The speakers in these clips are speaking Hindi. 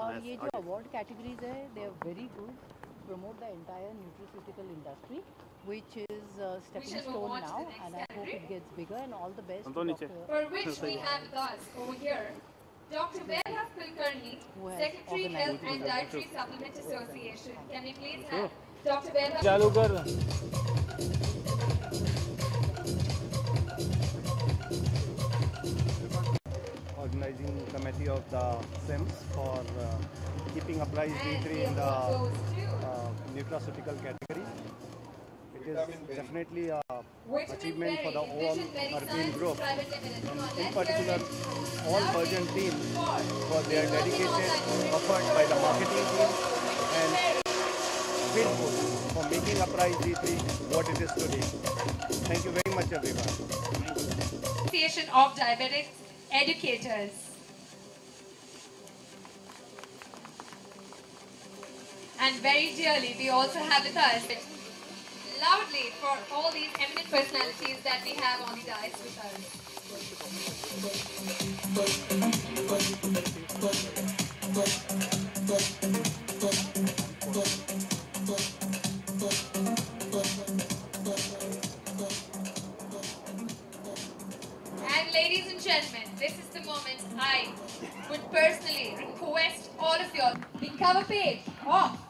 और ये जो अवार्ड कैटेगरीज है they are very good promote the entire nutraceutical industry which is uh, stepping stone now and I hope it gets bigger and all the best. Dr. For which we have with over here Dr. Bella Kulkarni, Secretary Health and. Dietary Supplement Association. Can we please have Dr. कर organizing committee of the SIMS for uh, keeping Uprise And D3 in the award goes uh, nutraceutical category. It is definitely a achievement for the Berry, whole Vision Berry Arjun Sciences group. Private Limited. Come on, In particular, all Loud Virgin team for for their the dedicated that effort by the marketing team and Berry. Fieldfood for making Uprise D3 what it is today. Thank you very much everyone. Association of Diabetics Educators. And very dearly, we also have with us loudly for all these eminent personalities that we have on the dais with us. And ladies and gentlemen, this is the moment I would personally request all of you the cover page of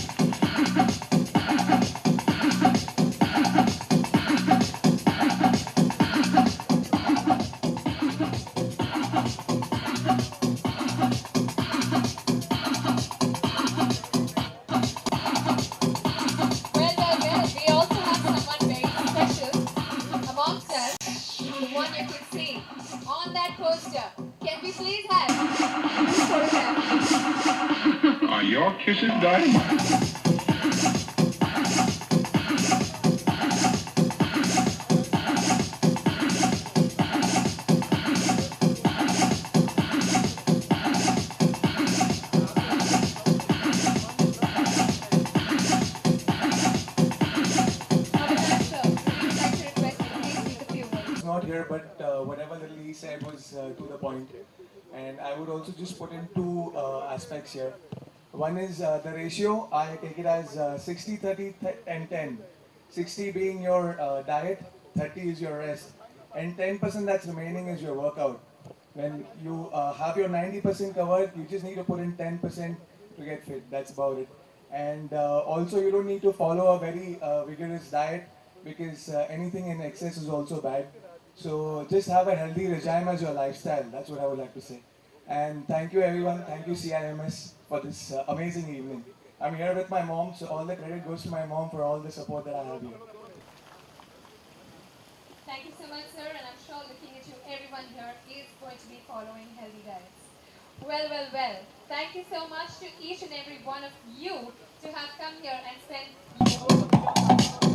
here, but uh, whatever the lady said was uh, to the point. And I would also just put in two uh, aspects here. One is uh, the ratio. I take it as uh, 60, 30, th- and 10. 60 being your uh, diet, 30 is your rest, and 10% that's remaining is your workout. When you have your 90% covered, you just need to put in 10% to get fit. That's about it. And also, you don't need to follow a very vigorous diet because uh, anything in excess is also bad. So just have a healthy regime as your lifestyle. That's what I would like to say. And thank you everyone. Thank you CIMS for this uh, amazing evening. I'm here with my mom, so all the credit goes to my mom for all the support that I have here. Thank you so much, sir, and I'm sure looking at you, everyone here is going to be following healthy diets. Well, well, well. Thank you so much to each and every one of you to have come here and spend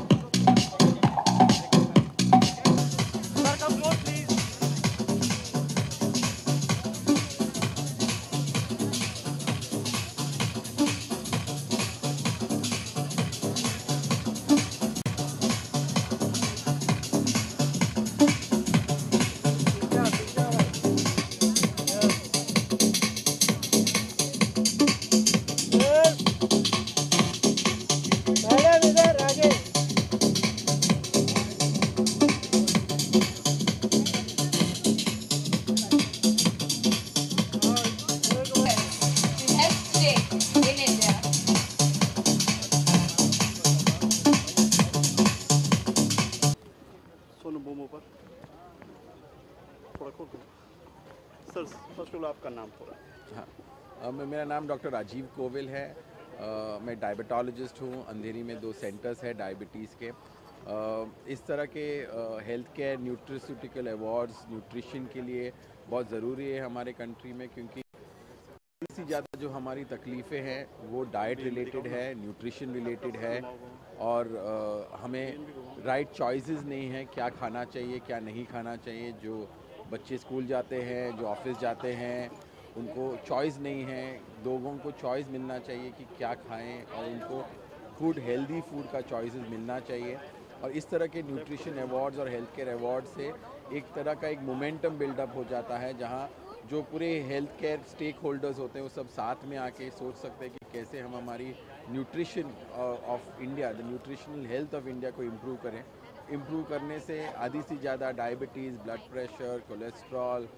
Sonu boom ऊपर थोड़ा खोल सर फ़र्स्ट ऑफ़ आपका नाम थोड़ा। हाँ। मैं- मेरा नाम डॉक्टर राजीव कोविल है। अ, मैं डायबिटोलॉजिस्ट हूँ। अंधेरी में दो सेंटर्स है डायबिटीज़ के। अ, इस तरह के health care nutraceutical awards nutrition के लिए बहुत ज़रूरी है हमारे कंट्री में क्योंकि से ज़्यादा जो हमारी तकलीफ़ें हैं वो डाइट रिलेटेड है न्यूट्रिशन रिलेटेड है और अ, हमें राइट चॉइसेस नहीं है क्या खाना चाहिए क्या नहीं खाना चाहिए। जो बच्चे स्कूल जाते हैं जो ऑफ़िस जाते हैं उनको चॉइस नहीं है। लोगों को चॉइस मिलना चाहिए कि क्या खाएँ और उनको फ़ूड हेल्दी फ़ूड का चॉइसेस मिलना चाहिए। और इस तरह के न्यूट्रिशन अवार्ड्स और हेल्थ केयर अवार्ड से एक तरह का एक मोमेंटम बिल्डअप हो जाता है जहाँ जो पूरे हेल्थ केयर स्टेक होल्डर्स होते हैं, वो सब साथ में आके सोच सकते हैं कि कैसे हम हमारी nutrition of India the nutritional health of India को इम्प्रूव करें। इम्प्रूव करने से आधी से ज़्यादा डायबिटीज़ ब्लड प्रेशर कोलेस्ट्रॉल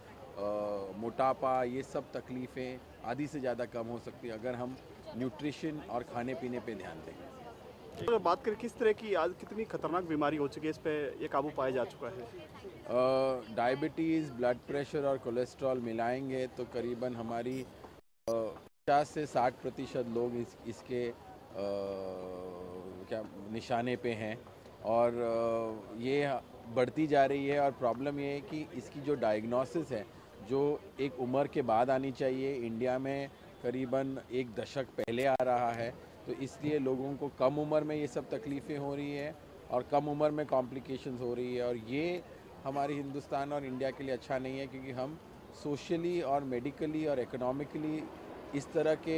मोटापा, ये सब तकलीफ़ें आधी से ज़्यादा कम हो सकती है, अगर हम न्यूट्रिशन और खाने पीने पे ध्यान दें। अगर बात करें किस तरह की आज कितनी खतरनाक बीमारी हो चुकी है इस पर ये काबू पाया जा चुका है? डायबिटीज़ ब्लड प्रेशर और कोलेस्ट्रॉल मिलाएँगे तो करीबन हमारी पचास से साठ प्रतिशत लोग इस इसके अ, क्या निशाने पे हैं। और ये बढ़ती जा रही है और प्रॉब्लम ये है कि इसकी जो डायग्नोसिस है जो एक उम्र के बाद आनी चाहिए इंडिया में करीबन एक दशक पहले आ रहा है तो इसलिए लोगों को कम उम्र में ये सब तकलीफ़ें हो रही है और कम उम्र में कॉम्प्लिकेशंस हो रही है। और ये हमारे हिंदुस्तान और इंडिया के लिए अच्छा नहीं है क्योंकि हम सोशली और मेडिकली और इकोनॉमिकली इस तरह के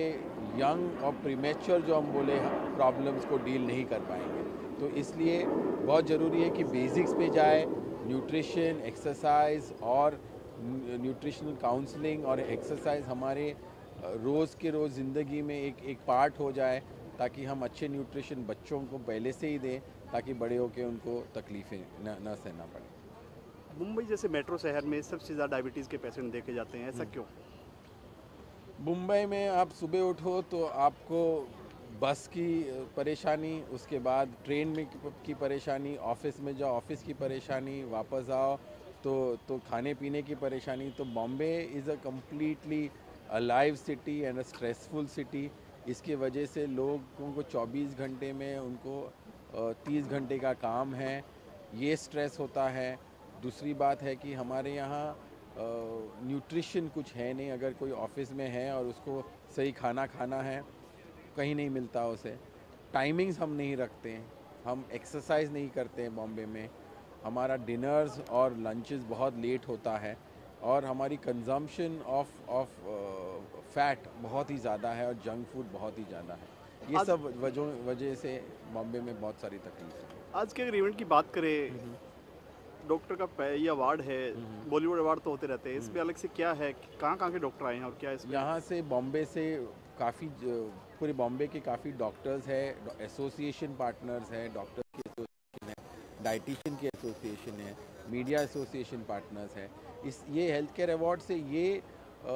यंग और प्रीमेच्योर जो हम बोले प्रॉब्लम्स को डील नहीं कर पाएँगे। तो इसलिए बहुत ज़रूरी है कि बेसिक्स पे जाए न्यूट्रिशन एक्सरसाइज और न्यूट्रिशनल काउंसलिंग और एक्सरसाइज हमारे रोज़ के रोज़ ज़िंदगी में एक एक पार्ट हो जाए। ताकि हम अच्छे न्यूट्रिशन बच्चों को पहले से ही दें ताकि बड़े होकर उनको तकलीफ़ें न न सहना पड़े। मुंबई जैसे मेट्रो शहर में सबसे ज़्यादा डायबिटीज़ के पेशेंट देखे जाते हैं ऐसा क्यों? मुंबई में आप सुबह उठो तो आपको बस की परेशानी उसके बाद ट्रेन में की- परेशानी ऑफ़िस में जाओ ऑफ़िस की परेशानी वापस आओ तो तो खाने पीने की परेशानी तो Bombay is a completely alive city and a stressful city इसके वजह से लोगों को 24 घंटे में उनको 30 घंटे का काम है। ये स्ट्रेस होता है। दूसरी बात है कि हमारे यहाँ न्यूट्रिशन कुछ है नहीं। अगर कोई ऑफ़िस में है और उसको सही खाना खाना है, कहीं नहीं मिलता उसे। टाइमिंग्स हम नहीं रखते हैं। हम एक्सरसाइज नहीं करते हैं बॉम्बे में। हमारा डिनर्स और लंचेस बहुत लेट होता है। और हमारी कंजम्पशन ऑफ़ ऑफ़ फैट बहुत ही ज़्यादा है और जंक फ़ूड बहुत ही ज़्यादा है। ये सब वजह वजह से बॉम्बे में बहुत सारी तकलीफ़ है। आज के अगर इवेंट की बात करें डॉक्टर का पै- ये अवार्ड है बॉलीवुड अवार्ड तो होते रहते हैं। इसमें अलग से क्या है कहाँ कहाँ के डॉक्टर आए हैं और क्या इसमें? यहाँ से बॉम्बे से काफ़ी पूरे बॉम्बे के काफ़ी डॉक्टर्स है एसोसिएशन पार्टनर्स हैं की है डाइटिशियन की एसोसिएशन है मीडिया एसोसिएशन पार्टनर्स है। इस ये हेल्थ केयर अवार्ड से ये अ,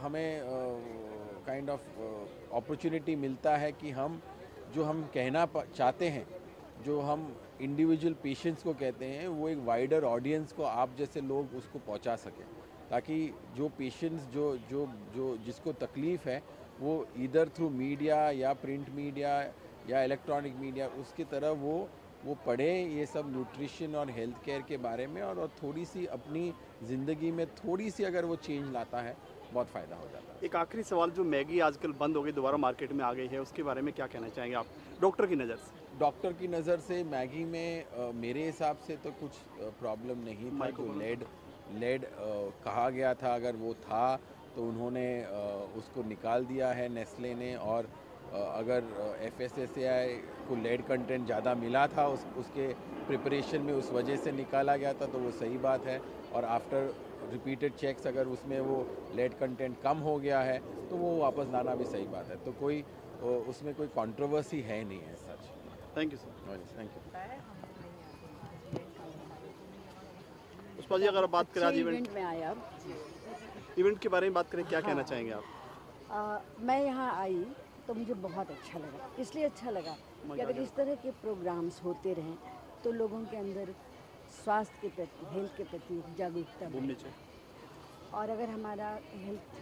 हमें काइंड ऑफ़ अपॉर्चुनिटी मिलता है कि हम जो हम कहना चाहते हैं जो हम इंडिविजुअल पेशेंट्स को कहते हैं वो एक वाइडर ऑडियंस को आप जैसे लोग उसको पहुँचा सकें। ताकि जो पेशेंट्स जो जो जो जिसको तकलीफ़ है वो इधर थ्रू मीडिया या प्रिंट मीडिया या इलेक्ट्रॉनिक मीडिया उसकी तरह वो वो पढ़े ये सब न्यूट्रिशन और हेल्थ केयर के बारे में और, और थोड़ी सी अपनी ज़िंदगी में थोड़ी सी अगर वो चेंज लाता है बहुत फ़ायदा हो जाता है। एक आखिरी सवाल जो मैगी आजकल बंद हो गई दोबारा मार्केट में आ गई है उसके बारे में क्या कहना चाहेंगे आप? डॉक्टर की नज़र से। डॉक्टर की नज़र से मैगी में अ, मेरे हिसाब से तो कुछ प्रॉब्लम नहीं था जो। लेड लेड कहा गया था अगर वो था तो उन्होंने अ, उसको निकाल दिया है नेस्ले ने और अगर एफ़ एस एस आई को लेड कंटेंट ज़्यादा मिला था उस उसके प्रिपरेशन में उस वजह से निकाला गया था तो वो सही बात है। और आफ्टर रिपीटेड चेक्स अगर उसमें वो लेड कंटेंट कम हो गया है तो वो वापस लाना भी सही बात है। तो कोई उसमें कोई कंट्रोवर्सी है नहीं है सच thank you sir thank you Pushpa ji अगर बात करें आज इवेंट इवेंट में आए अब इवेंट के बारे में बात करें क्या हाँ, कहना चाहेंगे आप? आ, मैं यहाँ आई तो मुझे बहुत अच्छा लगा। इसलिए अच्छा लगा कि अगर इस तरह के प्रोग्राम्स होते रहें तो लोगों के अंदर स्वास्थ्य के प्रति हेल्थ के प्रति जागरूकता चाहिए और अगर हमारा हेल्थ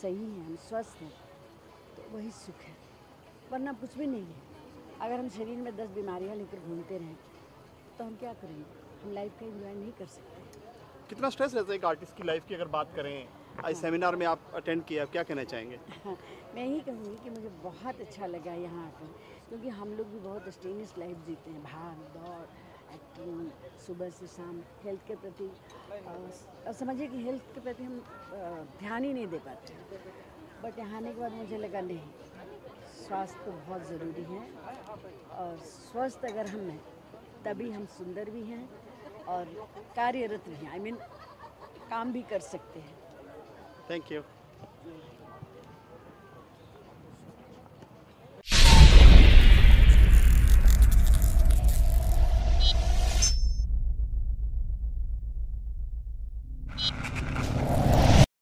सही है हम स्वस्थ हैं तो वही सुख है। वरना कुछ भी नहीं है। अगर हम शरीर में दस बीमारियाँ लेकर घूमते रहें तो हम क्या करेंगे? हम लाइफ का एंजॉय नहीं कर सकते। कितना स्ट्रेस रहता है एक आर्टिस्ट की लाइफ की अगर बात करें? आज सेमिनार में आप अटेंड किया क्या कहना चाहेंगे? मैं यही कहूँगी कि मुझे बहुत अच्छा लगा यहाँ आकर, क्योंकि हम लोग भी बहुत स्टेनिस लाइफ जीते हैं, भाग, दौड़ एक्टिंग सुबह से शाम हेल्थ के प्रति और समझिए कि हेल्थ के प्रति हम ध्यान ही नहीं दे पाते बट यहाँ आने के बाद मुझे लगा, नहीं, स्वास्थ्य तो बहुत ज़रूरी है, और स्वस्थ अगर हम हैं, तभी हम सुंदर भी हैं और कार्यरत भी हैं। आई मीन काम भी कर सकते हैं। Thank you